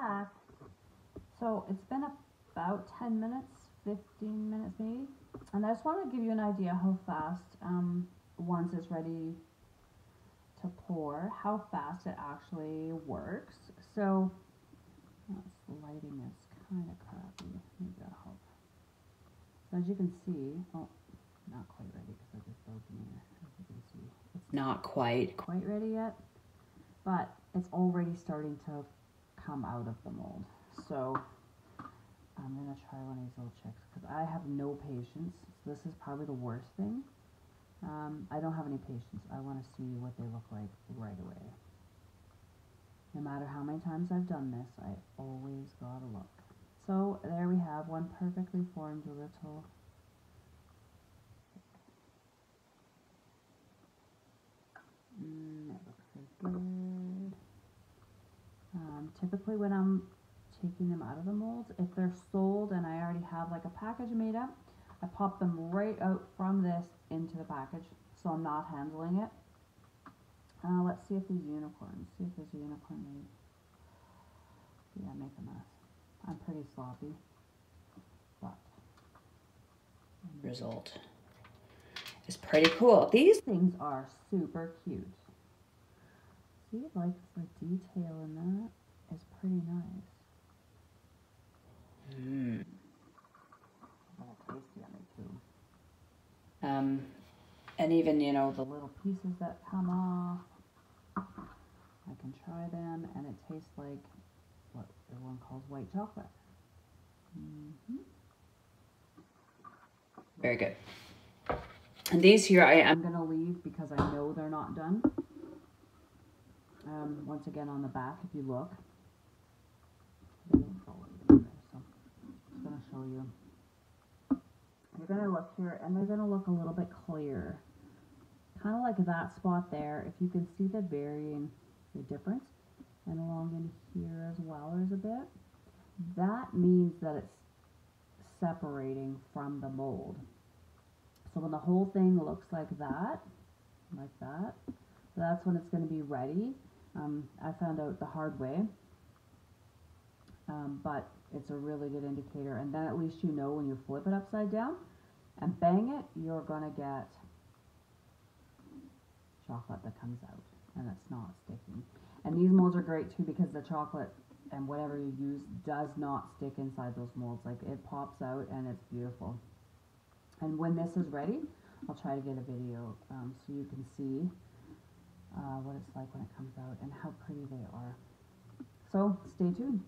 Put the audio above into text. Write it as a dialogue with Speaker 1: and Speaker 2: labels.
Speaker 1: back. So it's been about 10 minutes, 15 minutes maybe. And I just want to give you an idea how fast, um, once it's ready to pour, how fast it actually works. So, oh, lighting is kind of crappy. Maybe that'll help. So as you can see, oh, not quite ready because I just broke in here. As you can see, it's
Speaker 2: Not quite.
Speaker 1: quite ready yet, but it's already starting to come out of the mold. So I'm gonna try one of these little chicks because I have no patience. This is probably the worst thing. Um, I don't have any patience. I want to see what they look like right away. No matter how many times I've done this, I always gotta look. So there we have one perfectly formed little Mm, that looks so good. Um, typically when I'm taking them out of the molds, if they're sold and I already have like a package made up, I pop them right out from this into the package so I'm not handling it. Uh, let's see if these unicorns, see if there's a unicorn made. Yeah, make a mess. I'm pretty sloppy, but
Speaker 2: Result is pretty cool. These
Speaker 1: things are super cute. See, like the detail in that is pretty nice.
Speaker 2: mm,
Speaker 1: And it tastes yummy too.
Speaker 2: um, and even you know
Speaker 1: The little pieces that come off, I can try them, and it tastes like what everyone calls white chocolate. Mm -hmm.
Speaker 2: very good. And these here, I
Speaker 1: I'm
Speaker 2: am
Speaker 1: gonna leave because I know they're not done. Um, once again on the back, if you look, You're gonna look here, and they're gonna look a little bit clear, kind of like that spot there. If you can see the varying, the difference, and along in here as well, there's a bit. That means that it's separating from the mold. So when the whole thing looks like that, like that, that's when it's going to be ready. Um, I found out the hard way, um, but it's a really good indicator. And then at least you know when you flip it upside down and bang it, you're going to get chocolate that comes out and it's not sticking. And these molds are great too because the chocolate and whatever you use does not stick inside those molds. Like it pops out and it's beautiful. And when this is ready, I'll try to get a video um, so you can see uh, what it's like when it comes out and how pretty they are. So stay tuned.